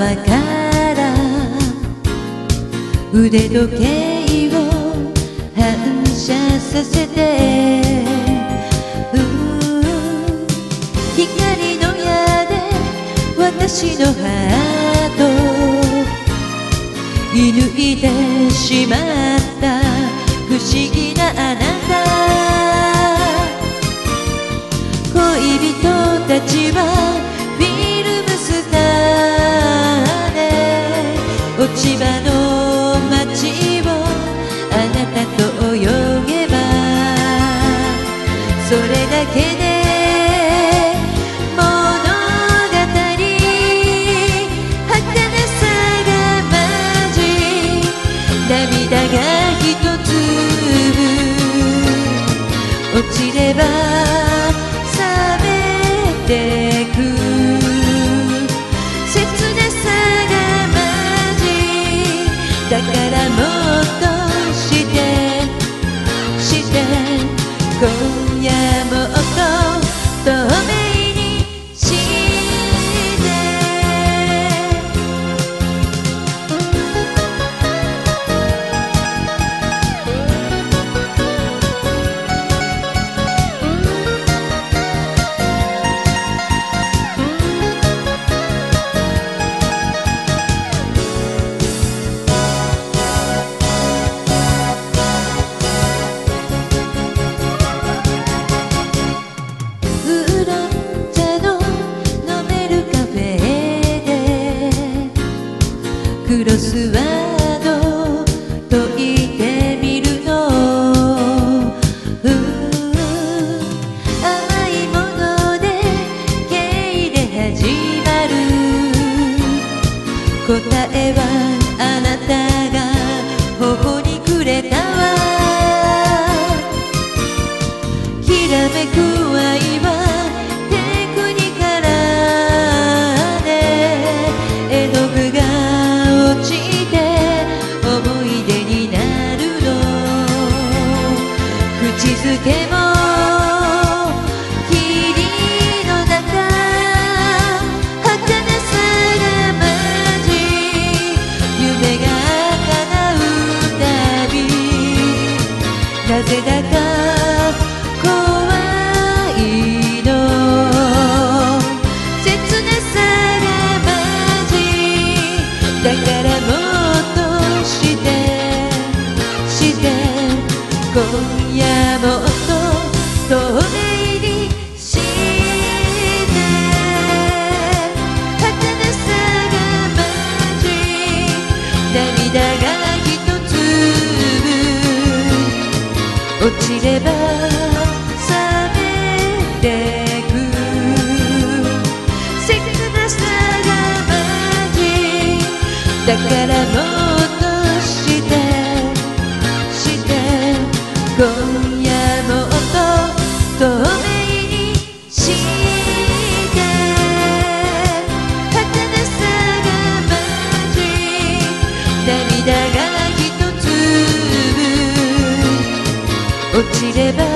川から腕時計を反射させて。光の矢で私のハート。射抜いてしまう。じだクロスワード解いてみるの。甘いもので経で始まる。答えはあなたが頬にくれたわ。きらめくなぜだか怖いの。切なさがまじ。だからもっとしてして今夜も落ちれば冷めてく。切なさが混じだからもっと落ち